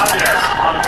Adios.